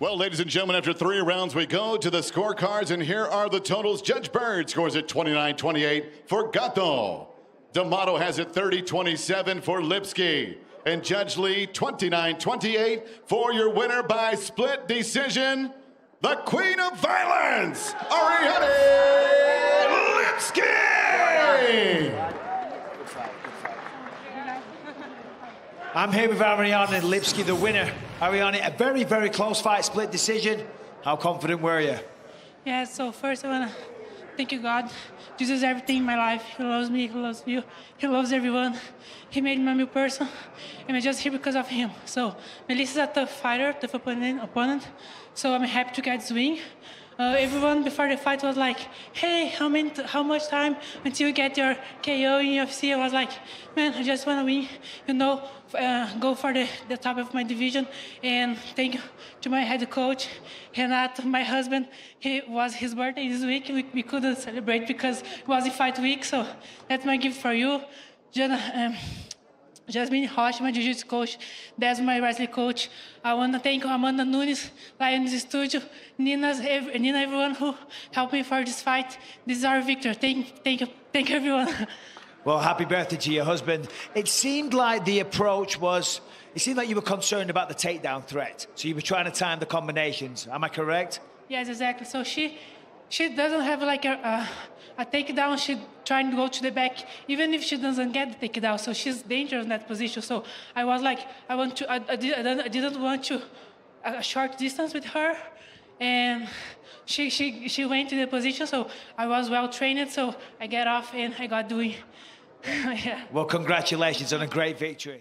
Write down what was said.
Well, ladies and gentlemen, after three rounds, we go to the scorecards, and here are the totals. Judge Bird scores it 29 28 for Gatto. D'Amato has it 30 27 for Lipski. And Judge Lee 29 28 for your winner by split decision, the Queen of Violence, Ariane Lipski. I'm here with Ariane Lipski, the winner. Ariane, a very, very close fight, split decision. How confident were you? Yeah, so first I want to thank you, God. Jesus is everything in my life. He loves me, He loves you, He loves everyone. He made me a new person, and I'm just here because of Him. So, Melissa's a tough fighter, tough opponent, opponent. so I'm happy to get this win. Uh, everyone before the fight was like, "Hey, how many, how much time until you get your KO in UFC?" I was like, "Man, I just want to win, you know, uh, go for the, the top of my division." And thank you to my head coach, Renato, my husband. He was his birthday this week. We, we couldn't celebrate because it was a fight week, so that's my gift for you, Jenna. Um, Jasmine my jiu-jitsu coach, Des, my wrestling coach. I want to thank Amanda Nunes, Lions Studio, Nina's, Nina, everyone who helped me for this fight. This is our victory. Thank, thank you, thank you, everyone. Well, happy birthday to your husband. It seemed like the approach was, it seemed like you were concerned about the takedown threat. So you were trying to time the combinations. Am I correct? Yes, exactly. So she she doesn't have like a, a, a, takedown. she trying to go to the back, even if she doesn't get the takedown. So she's dangerous in that position. So I was like, I want to, I, I, did, I didn't want to a short distance with her, and she she she went to the position. So I was well trained. So I get off and I got doing. yeah. Well, congratulations on a great victory.